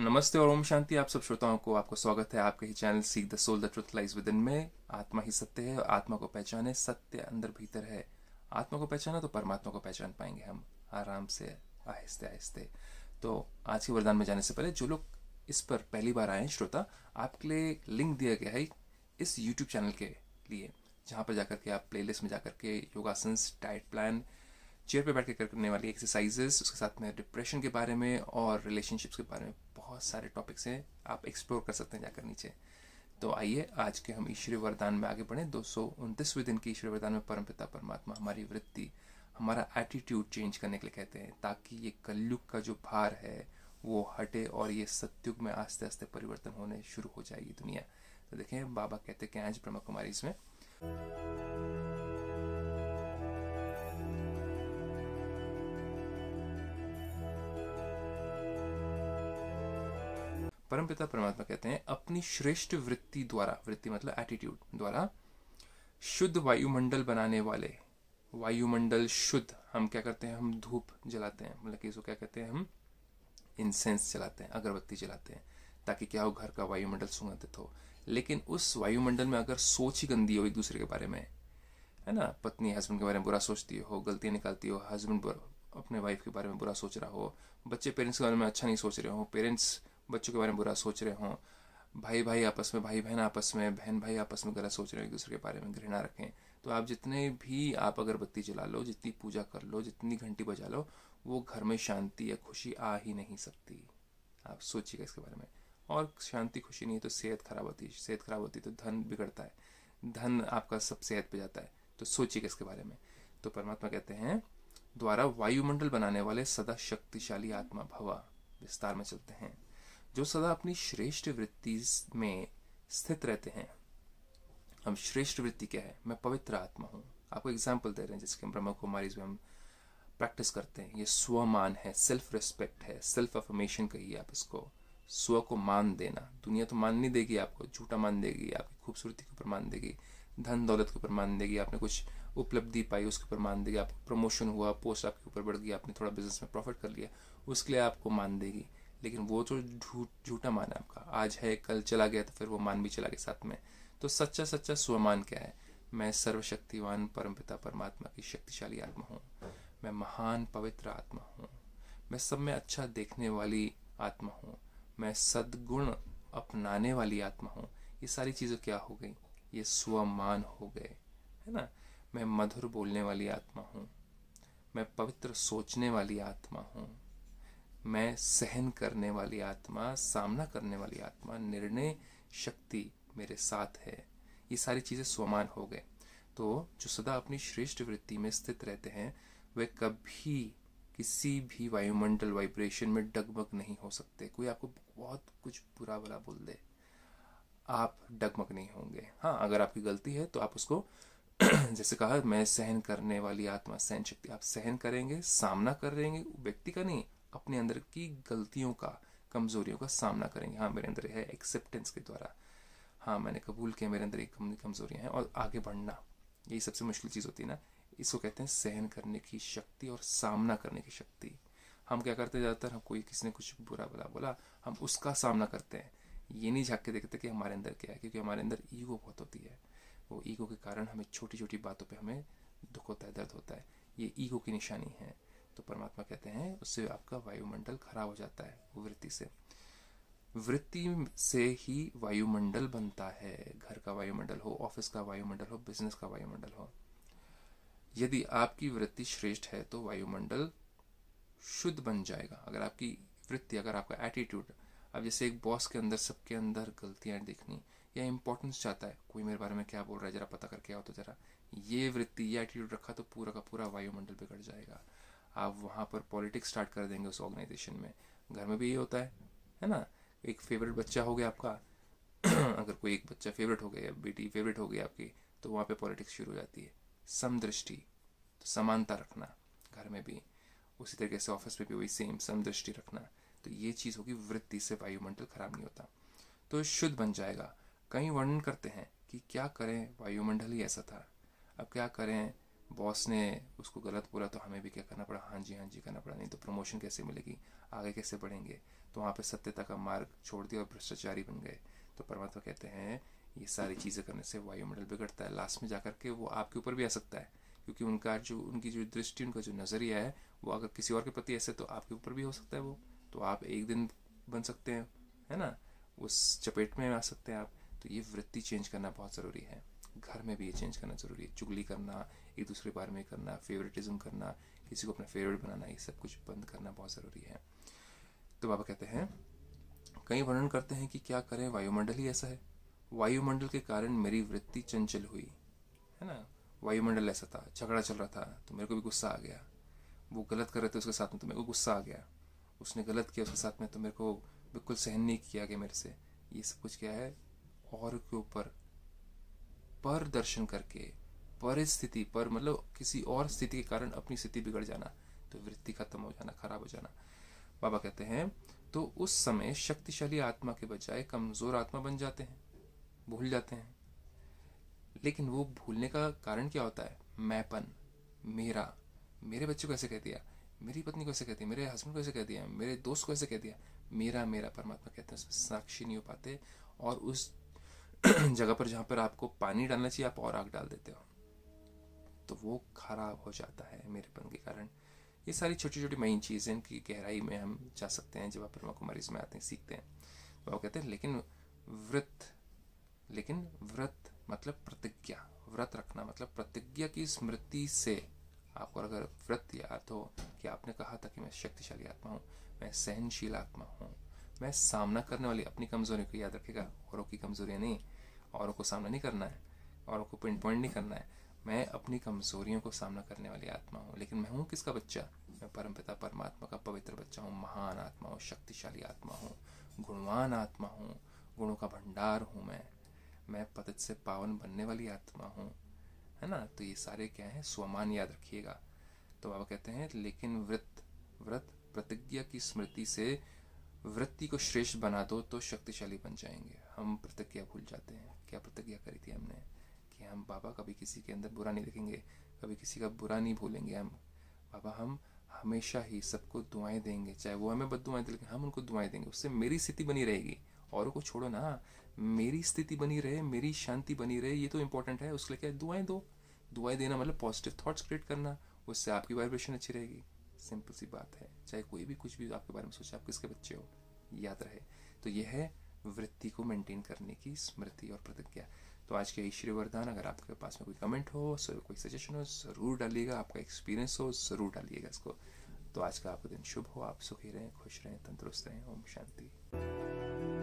नमस्ते और ओम शांति, आप सब श्रोताओं को आपको स्वागत है आपके ही channel seek the soul the truth lies within में। आत्मा ही सत्य है और आत्मा को पहचाने सत्य अंदर भीतर है। आत्मा को पहचाना तो परमात्मा को पहचान पाएँगे हम। आराम से, आहिस्ते आहिस्ते। तो आज के वरदान में जाने से पहले जो लोग इस पर पहली बार आए हैं, श्रोता, आपके लिए लिंक दिया गया है इस यूट्यूब चैनल के लिए, जहाँ पर जाकर के आप प्लेलिस्ट में जाकर के योगासन डाइट प्लान चेयर पे बैठ के करने वाली एक्सरसाइजेस उसके साथ में डिप्रेशन के बारे में और रिलेशनशिप्स के बारे में बहुत सारे टॉपिक्स हैं, आप एक्सप्लोर कर सकते हैं जाकर नीचे। तो आइए, आज के हम ईश्वरीय वरदान में आगे बढ़े। दो सौ उनतीसवें दिन की ईश्वरीय वरदान में परमपिता परमात्मा हमारी वृत्ति, हमारा एटीट्यूड चेंज करने के लिए कहते हैं, ताकि ये कलयुग का जो भार है, वो हटे और ये सत्युग में आस्ते आस्ते परिवर्तन होने शुरू हो जाएगी दुनिया। तो देखें, बाबा कहते हैं कि आज ब्रह्म कुमारी इसमें। परमपिता परमात्मा कहते हैं, अपनी श्रेष्ठ वृत्ति द्वारा, वृत्ति मतलब एटीट्यूड द्वारा, शुद्ध वायुमंडल बनाने वाले, वायुमंडल शुद्ध, हम क्या करते हैं, हम धूप जलाते हैं मतलब कि इसको क्या कहते हैं, हम इंसेंस जलाते हैं, अगरबत्ती जलाते हैं, ताकि क्या हो, घर का वायुमंडल सुगंधित हो। लेकिन उस वायुमंडल में अगर सोच ही गंदी हो एक दूसरे के बारे में, है ना, पत्नी हस्बैंड के बारे में बुरा सोचती हो, गलतियाँ निकालती हो हस्बैंड अपने वाइफ के बारे में बुरा सोच रहा हो, बच्चे पेरेंट्स के बारे में अच्छा नहीं सोच रहे हो पेरेंट्स बच्चों के बारे में बुरा सोच रहे हों भाई भाई आपस में भाई बहन आपस में बहन भाई आपस में गलत सोच रहे हो, एक दूसरे के बारे में घृणा रखें तो आप जितने भी आप अगरबत्ती जला लो, जितनी पूजा कर लो, जितनी घंटी बजा लो, वो घर में शांति या खुशी आ ही नहीं सकती। आप सोचिएगा इसके बारे में। और शांति, खुशी नहीं तो सेहत खराब होती है। सेहत खराब होती तो धन बिगड़ता है। धन आपका सब सेहत पे जाता है। तो सोचिएगा इसके बारे में। तो परमात्मा कहते हैं, द्वारा वायुमंडल बनाने वाले सदा शक्तिशाली आत्मा भवा। विस्तार में चलते हैं। जो सदा अपनी श्रेष्ठ वृत्ति में स्थित रहते हैं। हम श्रेष्ठ वृत्ति क्या है? मैं पवित्र आत्मा हूँ। आपको एग्ज़ाम्पल दे रहे हैं जिसके हम ब्रह्म कुमारी हम प्रैक्टिस करते हैं। ये स्वमान है सेल्फ रिस्पेक्ट है सेल्फ अफर्मेशन कहिए आप इसको। स्व को मान देना। दुनिया तो मान नहीं देगी आपको, झूठा मान देगी, आपकी खूबसूरती के ऊपर मान देगी, धन दौलत के ऊपर मान देगी, आपने कुछ उपलब्धि पाई उसके ऊपर मान देगी, आपको प्रमोशन हुआ पोस्ट आपके ऊपर बढ़ गई आपने थोड़ा बिज़नेस में प्रॉफिट कर लिया, उसके लिए आपको मान देगी। लेकिन वो जो झूठ, झूठा मान है आपका। आज है, कल चला गया तो फिर वो मान भी चला गया साथ में। तो सच्चा सच्चा स्वमान क्या है? मैं सर्वशक्तिवान परमपिता परमात्मा की शक्तिशाली आत्मा हूँ। मैं महान, पवित्र आत्मा हूँ। मैं सब में अच्छा देखने वाली आत्मा हूँ। मैं सदगुण अपनाने वाली आत्मा हूँ। ये सारी चीज़ें क्या हो गई? ये स्वमान हो गए, है ना? मैं मधुर बोलने वाली आत्मा हूँ। मैं पवित्र सोचने वाली आत्मा हूँ। मैं सहन करने वाली आत्मा, सामना करने वाली आत्मा, निर्णय शक्ति मेरे साथ है। ये सारी चीज़ें स्वमान हो गए। तो जो सदा अपनी श्रेष्ठ वृत्ति में स्थित रहते हैं, वे कभी किसी भी वायुमंडल वाइब्रेशन में डगमग नहीं हो सकते। कोई आपको बहुत कुछ बुरा भला बोल दे, आप डगमग नहीं होंगे। हाँ अगर आपकी गलती है तो आप उसको जैसे कहा, मैं सहन करने वाली आत्मा, सहन शक्ति, आप सहन करेंगे, सामना करेंगे, व्यक्ति का नहीं अपने अंदर की गलतियों का, कमजोरियों का सामना करेंगे। हाँ मेरे अंदर है एक्सेप्टेंस के द्वारा। हाँ मैंने कबूल किया, मेरे अंदर एक कमजोरियाँ हैं और आगे बढ़ना। यही सबसे मुश्किल चीज़ होती है ना। इसको कहते हैं सहन करने की शक्ति और सामना करने की शक्ति। हम क्या करते ज़्यादातर? हम कोई किसी ने कुछ बुरा बुला बोला, हम उसका सामना करते हैं। ये नहीं झाँक के देखते कि हमारे अंदर क्या है, क्योंकि हमारे अंदर ईगो बहुत होती है। वो ईगो के कारण हमें छोटी छोटी बातों पे हमें दुख होता है, दर्द होता है। ये ईगो की निशानी है। तो परमात्मा कहते हैं, उससे आपका वायुमंडल खराब हो जाता है, वो वृत्ति से। वृत्ति से ही वायुमंडल बनता है, घर का वायुमंडल हो, ऑफ़िस का वायुमंडल हो, बिज़नेस का वायुमंडल हो। यदि आपकी वृत्ति श्रेष्ठ है तो वायुमंडल शुद्ध बन जाएगा। अगर आपकी वृत्ति, अगर आपका एटीट्यूड अब जैसे एक बॉस के अंदर, सबके अंदर गलतियाँ देखनी, या इंपॉर्टेंस चाहता है, कोई मेरे बारे में क्या बोल रहा है, जरा पता करके आओ तो जरा। ये वृत्ति, ये एटीट्यूड रखा तो पूरा का पूरा वायुमंडल बिगड़ जाएगा। आप वहाँ पर पॉलिटिक्स स्टार्ट कर देंगे उस ऑर्गेनाइजेशन में। घर में भी ये होता है है ना? एक फेवरेट बच्चा हो गया आपका, अगर कोई एक बच्चा फेवरेट हो गया या बेटी फेवरेट हो गई आपकी तो वहाँ पे पॉलिटिक्स शुरू हो जाती है। समदृष्टि तो समानता रखना घर में भी। उसी तरीके से ऑफ़िस में भी वही सेम समदृष्टि रखना। तो ये चीज़ होगी वृत्ति से वायुमंडल खराब नहीं होता। तो शुद्ध बन जाएगा। कई वर्णन करते हैं कि क्या करें, वायुमंडल ही ऐसा था। अब क्या करें बॉस ने उसको गलत बोला तो हमें भी क्या करना पड़ा? हाँ जी हाँ जी करना पड़ा, नहीं तो प्रमोशन कैसे मिलेगी? आगे कैसे बढ़ेंगे? तो वहाँ पर सत्यता का मार्ग छोड़ दिया और भ्रष्टाचारी बन गए। तो परमात्मा कहते हैं, ये सारी चीज़ें करने से वायुमंडल बिगड़ता है। लास्ट में जाकर के वो आपके ऊपर भी आ सकता है, क्योंकि उनका जो, उनकी जो दृष्टि, उनका जो नज़रिया है, वो अगर किसी और के प्रति ऐसे तो आपके ऊपर भी हो सकता है वो। तो आप एक दिन बन सकते हैं, है ना? उस चपेट में आ सकते हैं आप। तो ये वृत्ति चेंज करना बहुत ज़रूरी है। घर में भी ये चेंज करना ज़रूरी है। चुगली करना, एक दूसरे बारे में करना फेवरेटिज्म करना, किसी को अपना फेवरेट बनाना, ये सब कुछ बंद करना बहुत ज़रूरी है। तो बाबा कहते हैं कई वर्णन करते हैं कि क्या करें, वायुमंडल ही ऐसा है। वायुमंडल के कारण मेरी वृत्ति चंचल हुई, है ना? वायुमंडल ऐसा था, झगड़ा चल रहा था तो मेरे को भी गुस्सा आ गया। वो गलत कर रहे थे उसके साथ में तो मेरे को गुस्सा आ गया। उसने गलत किया उसके साथ में तो मेरे को बिल्कुल सहन नहीं किया गया मेरे से। ये सब कुछ क्या है? और के ऊपर पर दर्शन करके परिस्थिति पर मतलब किसी और स्थिति के कारण अपनी स्थिति बिगड़ जाना तो वृत्ति खत्म हो जाना, खराब हो जाना। बाबा कहते हैं तो उस समय शक्तिशाली आत्मा के बजाय कमज़ोर आत्मा बन जाते हैं, भूल जाते हैं। लेकिन वो भूलने का कारण क्या होता है? मैपन, मेरा। मेरे बच्चे को ऐसे कह दिया, मेरी पत्नी को ऐसे कह दिया, मेरे हस्बैंड को ऐसे कह दिया, मेरे दोस्त को ऐसे कह दिया, मेरा मेरा परमात्मा कहते हैं, उसमें साक्षी नहीं हो पाते। और उस जगह पर जहाँ पर आपको पानी डालना चाहिए, आप और आग डाल देते हो। तो वो खराब हो जाता है मेरेपन के कारण। ये सारी छोटी छोटी मेन चीज़ें इनकी गहराई में हम जा सकते हैं जब आप ब्रह्मा कुमारी में आते हैं, सीखते हैं। तो वो कहते हैं, लेकिन व्रत लेकिन व्रत मतलब प्रतिज्ञा। व्रत रखना मतलब प्रतिज्ञा की स्मृति से आपको अगर व्रत याद हो कि आपने कहा था कि मैं शक्तिशाली आत्मा हूँ, मैं सहनशील आत्मा हूँ मैं सामना करने वाली अपनी कमज़ोरी को याद रखेगा। औरों की कमजोरियाँ नहीं, औरों को सामना नहीं करना है, औरों को पिन पॉइंट नहीं करना है। मैं अपनी कमजोरियों को सामना करने वाली आत्मा हूँ, लेकिन मैं हूँ किसका बच्चा? मैं परम परमात्मा का पवित्र बच्चा हूँ, महान आत्मा हूँ, शक्तिशाली आत्मा हूँ, गुणवान आत्मा हूँ, गुणों का भंडार हूँ मैं। मैं पतित से पावन बनने वाली आत्मा हूँ, है ना? तो ये सारे क्या है? स्वमान याद रखिएगा। तो बाबा कहते हैं, लेकिन व्रत व्रत प्रतिज्ञा की स्मृति से वृत्ति को श्रेष्ठ बना दो तो शक्तिशाली बन जाएँगे। हम प्रतिज्ञा भूल जाते हैं। क्या प्रतिज्ञा करी थी हमने? कि हम बाबा कभी किसी के अंदर बुरा नहीं देखेंगे, कभी किसी का बुरा नहीं भूलेंगे हम। बाबा, हम हमेशा ही सबको दुआएँ देंगे, चाहे वो हमें बद दुआएँ दे हम उनको दुआएँ देंगे। उससे मेरी स्थिति बनी रहेगी। औरों को छोड़ो ना, मेरी स्थिति बनी रहे, मेरी शांति बनी रहे, ये तो इंपॉर्टेंट है। उसके लिए क्या दुआएँ दो। दुआएँ देना मतलब पॉजिटिव थॉट्स क्रिएट करना। उससे आपकी वाइब्रेशन अच्छी रहेगी। सिंपल सी बात है। चाहे कोई भी कुछ भी आपके बारे में सोचे, आप किसके बच्चे हो, याद रहे। तो यह है वृत्ति को मेंटेन करने की स्मृति और प्रतिज्ञा। तो आज के ईश्वरी वरदान अगर आपके पास में कोई कमेंट हो कोई सजेशन हो, ज़रूर डालिएगा। आपका एक्सपीरियंस हो, ज़रूर डालिएगा इसको। तो आज का आपका दिन शुभ हो। आप सुखी रहें, खुश रहें, तंदुरुस्त रहें। ओम शांति।